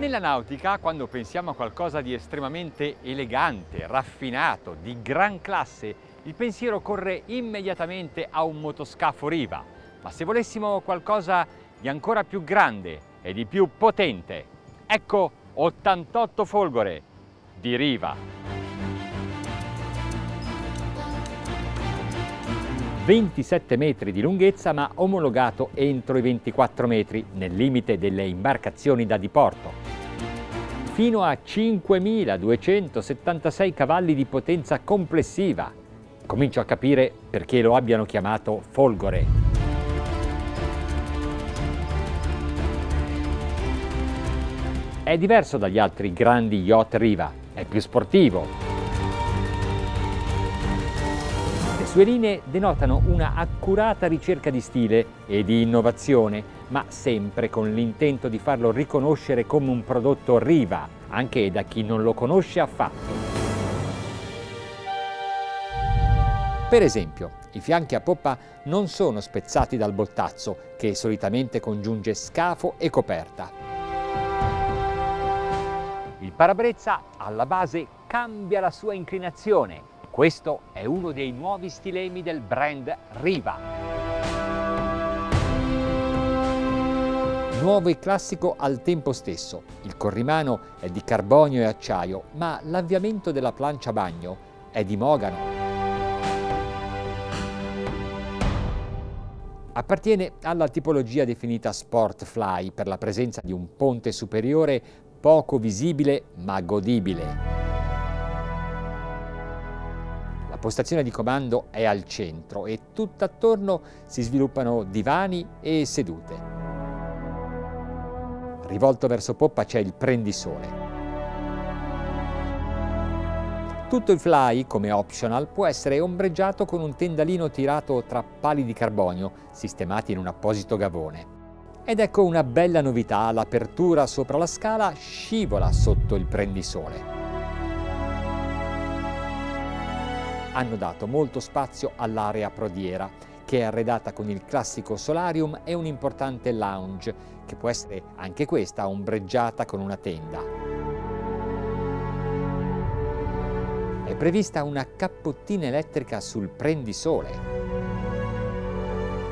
Nella nautica, quando pensiamo a qualcosa di estremamente elegante, raffinato, di gran classe, il pensiero corre immediatamente a un motoscafo riva. Ma se volessimo qualcosa di ancora più grande e di più potente, ecco 88 folgore di riva. 27 metri di lunghezza ma omologato entro i 24 metri nel limite delle imbarcazioni da diporto. Fino a 5.276 cavalli di potenza complessiva. Comincio a capire perché lo abbiano chiamato Folgore. È diverso dagli altri grandi yacht Riva, è più sportivo, sue linee denotano una accurata ricerca di stile e di innovazione, ma sempre con l'intento di farlo riconoscere come un prodotto Riva, anche da chi non lo conosce affatto. Per esempio, i fianchi a poppa non sono spezzati dal boltazzo, che solitamente congiunge scafo e coperta. Il parabrezza alla base cambia la sua inclinazione questo è uno dei nuovi stilemi del brand Riva. Nuovo e classico al tempo stesso. Il corrimano è di carbonio e acciaio, ma l'avviamento della plancia bagno è di mogano. Appartiene alla tipologia definita Sport Fly per la presenza di un ponte superiore poco visibile ma godibile postazione di comando è al centro e tutt'attorno si sviluppano divani e sedute. Rivolto verso poppa c'è il prendisole. Tutto il fly, come optional, può essere ombreggiato con un tendalino tirato tra pali di carbonio sistemati in un apposito gavone. Ed ecco una bella novità, l'apertura sopra la scala scivola sotto il prendisole. Hanno dato molto spazio all'area prodiera, che è arredata con il classico solarium e un importante lounge, che può essere anche questa ombreggiata con una tenda. È prevista una cappottina elettrica sul prendisole.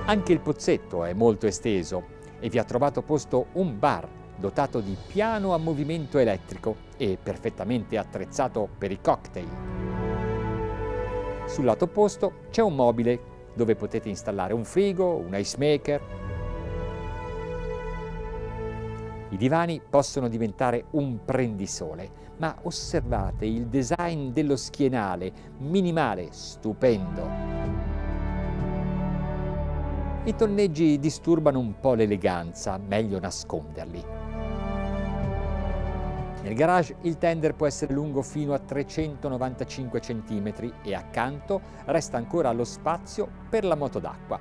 Anche il pozzetto è molto esteso e vi ha trovato posto un bar dotato di piano a movimento elettrico e perfettamente attrezzato per i cocktail. Sul lato opposto c'è un mobile dove potete installare un frigo, un ice maker. I divani possono diventare un prendisole, ma osservate il design dello schienale, minimale, stupendo. I tonneggi disturbano un po' l'eleganza, meglio nasconderli. Nel garage il tender può essere lungo fino a 395 cm e accanto resta ancora lo spazio per la moto d'acqua.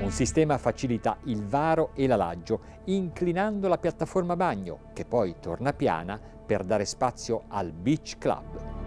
Un sistema facilita il varo e l'alaggio, inclinando la piattaforma bagno, che poi torna piana per dare spazio al Beach Club.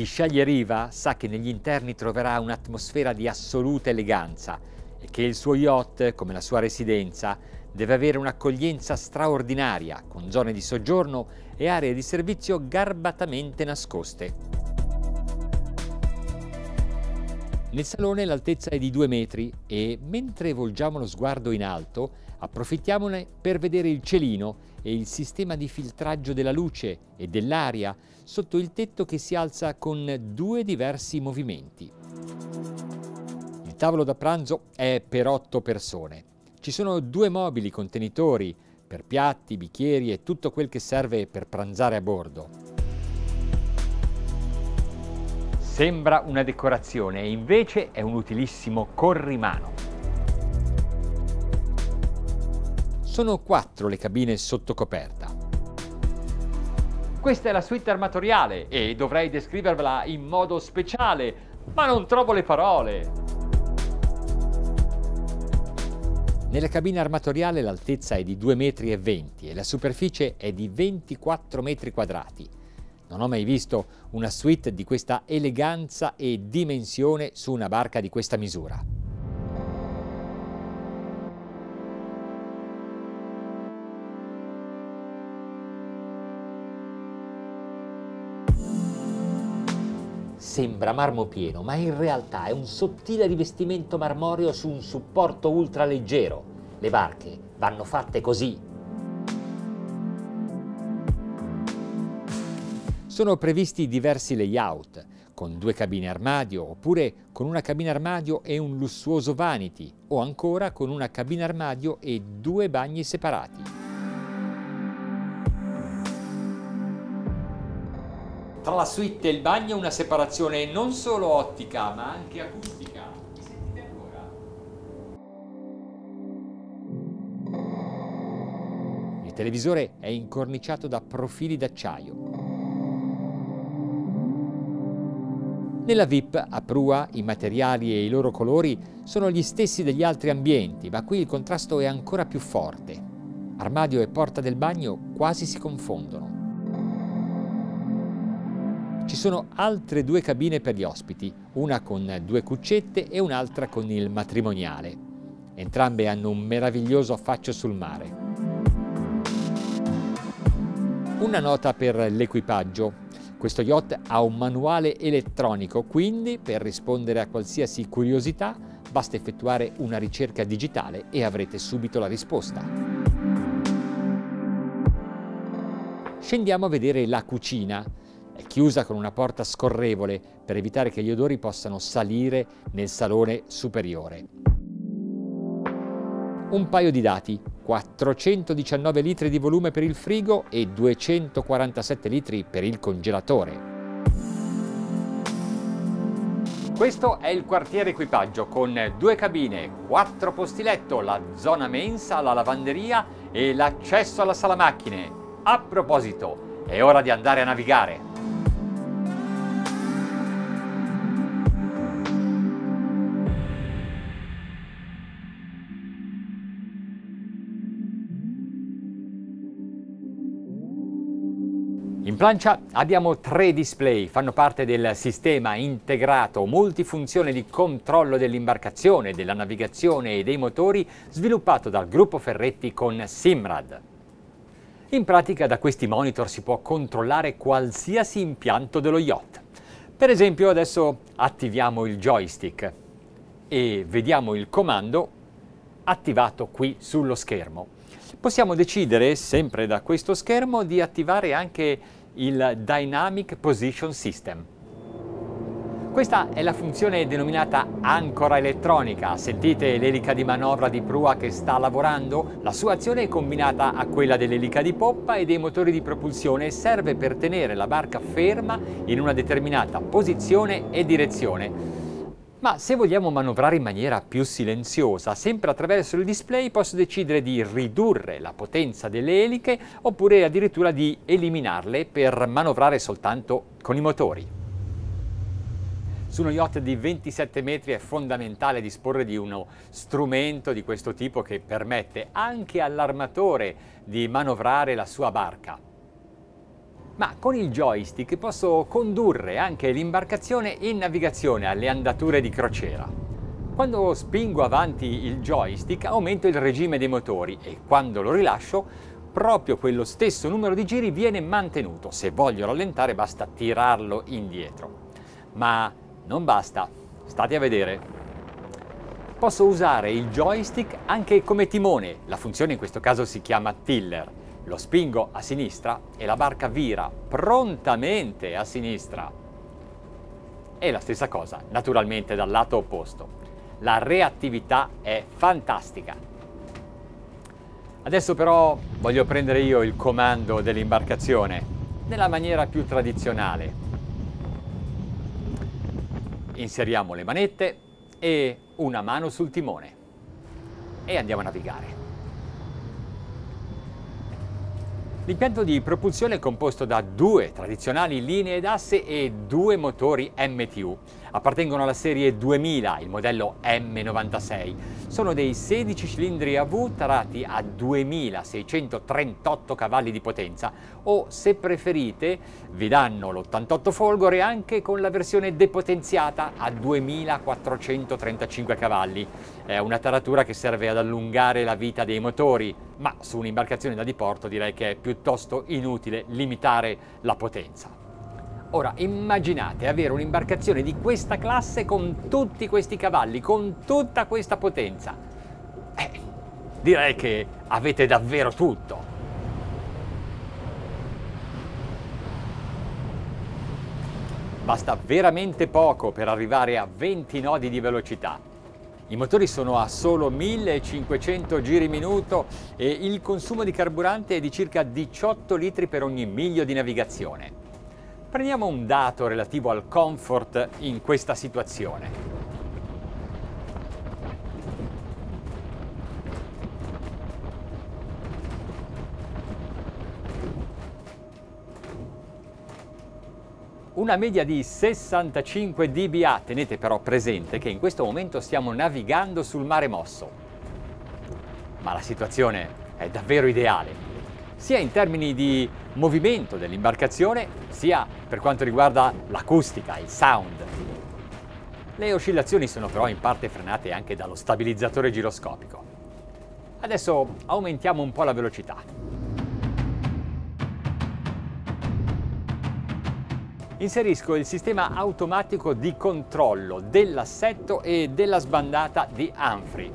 Chi sceglie Riva sa che negli interni troverà un'atmosfera di assoluta eleganza e che il suo yacht, come la sua residenza, deve avere un'accoglienza straordinaria, con zone di soggiorno e aree di servizio garbatamente nascoste. Nel salone l'altezza è di 2 metri e mentre volgiamo lo sguardo in alto approfittiamone per vedere il celino e il sistema di filtraggio della luce e dell'aria sotto il tetto che si alza con due diversi movimenti. Il tavolo da pranzo è per otto persone. Ci sono due mobili contenitori per piatti, bicchieri e tutto quel che serve per pranzare a bordo. Sembra una decorazione e invece è un utilissimo corrimano. Sono quattro le cabine sotto coperta. Questa è la suite armatoriale e dovrei descrivervela in modo speciale, ma non trovo le parole. Nella cabina armatoriale l'altezza è di 2,20 metri e la superficie è di 24 metri quadrati. Non ho mai visto una suite di questa eleganza e dimensione su una barca di questa misura. Sembra marmo pieno, ma in realtà è un sottile rivestimento marmoreo su un supporto ultraleggero. Le barche vanno fatte così. Sono previsti diversi layout, con due cabine armadio, oppure con una cabina armadio e un lussuoso vanity, o ancora con una cabina armadio e due bagni separati. Tra la suite e il bagno una separazione non solo ottica ma anche acustica. Mi sentite ancora? Il televisore è incorniciato da profili d'acciaio. Nella VIP a prua i materiali e i loro colori sono gli stessi degli altri ambienti, ma qui il contrasto è ancora più forte. Armadio e porta del bagno quasi si confondono. Sono altre due cabine per gli ospiti, una con due cuccette e un'altra con il matrimoniale. Entrambe hanno un meraviglioso affaccio sul mare. Una nota per l'equipaggio. Questo yacht ha un manuale elettronico, quindi per rispondere a qualsiasi curiosità basta effettuare una ricerca digitale e avrete subito la risposta. Scendiamo a vedere la cucina. È chiusa con una porta scorrevole per evitare che gli odori possano salire nel salone superiore. Un paio di dati, 419 litri di volume per il frigo e 247 litri per il congelatore. Questo è il quartiere equipaggio con due cabine, quattro posti letto, la zona mensa, la lavanderia e l'accesso alla sala macchine. A proposito, è ora di andare a navigare. Plancia abbiamo tre display, fanno parte del sistema integrato multifunzione di controllo dell'imbarcazione, della navigazione e dei motori sviluppato dal gruppo Ferretti con Simrad. In pratica da questi monitor si può controllare qualsiasi impianto dello yacht. Per esempio adesso attiviamo il joystick e vediamo il comando attivato qui sullo schermo possiamo decidere, sempre da questo schermo, di attivare anche il Dynamic Position System. Questa è la funzione denominata ancora elettronica. Sentite l'elica di manovra di prua che sta lavorando? La sua azione è combinata a quella dell'elica di poppa e dei motori di propulsione e serve per tenere la barca ferma in una determinata posizione e direzione ma se vogliamo manovrare in maniera più silenziosa, sempre attraverso il display posso decidere di ridurre la potenza delle eliche oppure addirittura di eliminarle per manovrare soltanto con i motori. Su uno yacht di 27 metri è fondamentale disporre di uno strumento di questo tipo che permette anche all'armatore di manovrare la sua barca ma con il joystick posso condurre anche l'imbarcazione in navigazione alle andature di crociera. Quando spingo avanti il joystick aumento il regime dei motori e quando lo rilascio proprio quello stesso numero di giri viene mantenuto. Se voglio rallentare basta tirarlo indietro. Ma non basta, state a vedere. Posso usare il joystick anche come timone, la funzione in questo caso si chiama tiller lo spingo a sinistra e la barca vira prontamente a sinistra. E la stessa cosa, naturalmente, dal lato opposto. La reattività è fantastica. Adesso però voglio prendere io il comando dell'imbarcazione nella maniera più tradizionale. Inseriamo le manette e una mano sul timone e andiamo a navigare. L'impianto di propulsione è composto da due tradizionali linee d'asse e due motori MTU. Appartengono alla serie 2000, il modello M96. Sono dei 16 cilindri AV tarati a 2638 cavalli di potenza o, se preferite, vi danno l'88 folgore anche con la versione depotenziata a 2435 cavalli. È una taratura che serve ad allungare la vita dei motori, ma su un'imbarcazione da diporto direi che è piuttosto inutile limitare la potenza. Ora immaginate avere un'imbarcazione di questa classe con tutti questi cavalli, con tutta questa potenza. Eh, direi che avete davvero tutto. Basta veramente poco per arrivare a 20 nodi di velocità. I motori sono a solo 1500 giri minuto e il consumo di carburante è di circa 18 litri per ogni miglio di navigazione. Prendiamo un dato relativo al comfort in questa situazione. Una media di 65 dBA, tenete però presente che in questo momento stiamo navigando sul mare mosso. Ma la situazione è davvero ideale sia in termini di movimento dell'imbarcazione, sia per quanto riguarda l'acustica, il sound. Le oscillazioni sono però in parte frenate anche dallo stabilizzatore giroscopico. Adesso aumentiamo un po' la velocità. Inserisco il sistema automatico di controllo dell'assetto e della sbandata di Humphrey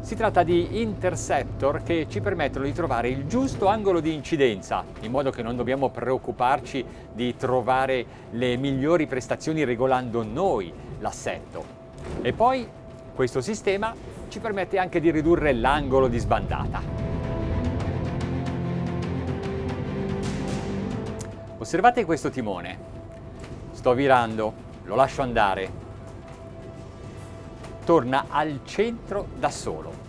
si tratta di interceptor che ci permettono di trovare il giusto angolo di incidenza, in modo che non dobbiamo preoccuparci di trovare le migliori prestazioni regolando noi l'assetto. E poi questo sistema ci permette anche di ridurre l'angolo di sbandata. Osservate questo timone. Sto virando, lo lascio andare, torna al centro da solo.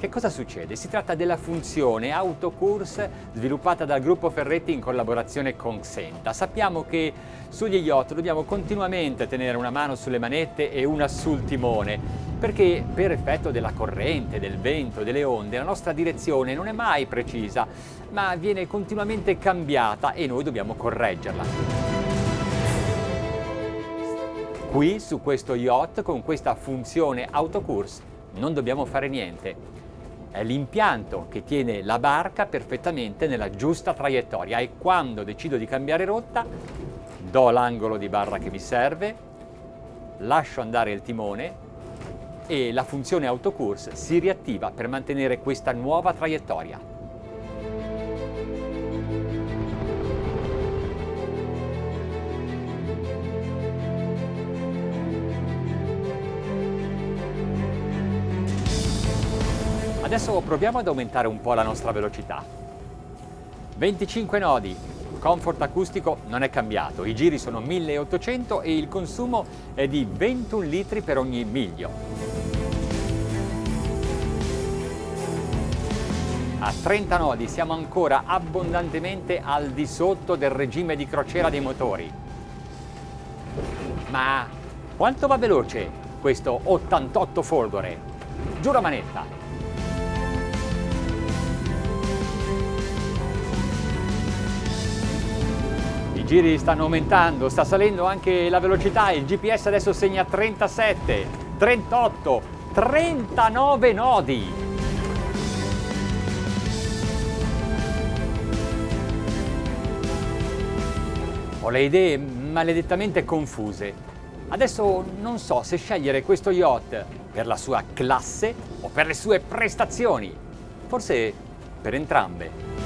Che cosa succede? Si tratta della funzione autocourse sviluppata dal gruppo Ferretti in collaborazione con Xenta. Sappiamo che sugli yacht dobbiamo continuamente tenere una mano sulle manette e una sul timone, perché per effetto della corrente, del vento, delle onde, la nostra direzione non è mai precisa, ma viene continuamente cambiata e noi dobbiamo correggerla. Qui su questo yacht con questa funzione autocourse non dobbiamo fare niente. È l'impianto che tiene la barca perfettamente nella giusta traiettoria e quando decido di cambiare rotta do l'angolo di barra che mi serve, lascio andare il timone e la funzione autocourse si riattiva per mantenere questa nuova traiettoria. Adesso proviamo ad aumentare un po' la nostra velocità. 25 nodi, comfort acustico non è cambiato, i giri sono 1800 e il consumo è di 21 litri per ogni miglio. A 30 nodi siamo ancora abbondantemente al di sotto del regime di crociera dei motori. Ma quanto va veloce questo 88 folgore? Giura manetta! Giri stanno aumentando, sta salendo anche la velocità, il GPS adesso segna 37, 38, 39 nodi. Ho le idee maledettamente confuse. Adesso non so se scegliere questo yacht per la sua classe o per le sue prestazioni. Forse per entrambe.